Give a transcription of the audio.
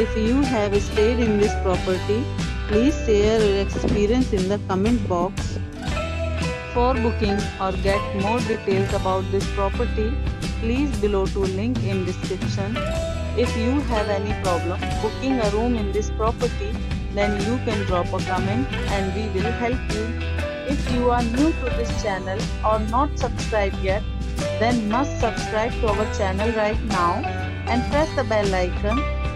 If you have stayed in this property, please share your experience in the comment box. For booking or get more details about this property, please below to link in description. If you have any problem booking a room in this property, then you can drop a comment and we will help you. If you are new to this channel or not subscribed yet, then must subscribe to our channel right now and press the bell icon